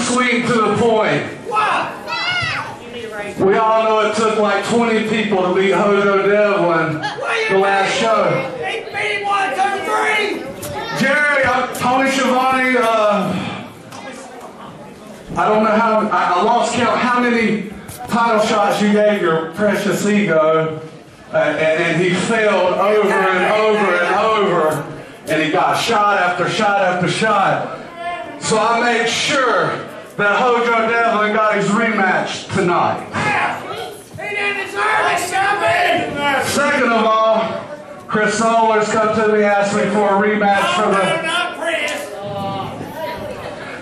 sweet to the point. We all know it took like 20 people to beat Hojo Devlin the last show. He beat him one, two, three. Jerry, uh, Tony Schiavone, uh, I don't know how, I, I lost count how many title shots you gave your precious ego, uh, and, and he failed over and over and over, and he got shot after shot after shot. So I made sure that Hojo Devlin got his rematch tonight. He didn't deserve it, stupid. Second of all, Chris Sollers come to me, asked me for a rematch for the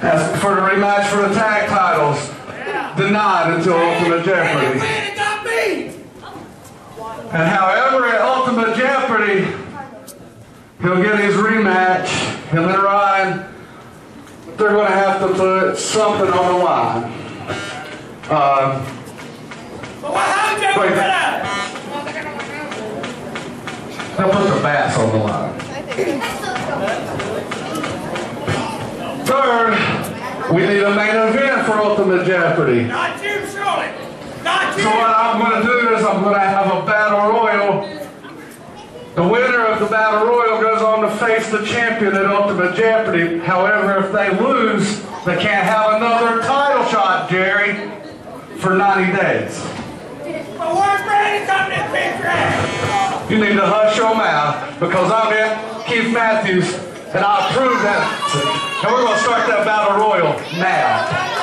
asked for the rematch for the tag titles. Denied until Ultimate Jeopardy. It. And however, at Ultimate Jeopardy, he'll get his rematch. And Ryan, they're going to have to put something on the line. Uh, But what, how'd Wait. they'll put the bats on the line. Third, we need a main event for Ultimate Jeopardy. Not you, surely. Not you. So what I'm going to do is I'm going to face the champion at Ultimate Jeopardy. However, if they lose, they can't have another title shot, Jerry, for 90 days. But what You need to hush your mouth because I'm it, Keith Matthews, and I approve that. And we're going to start that battle royal now.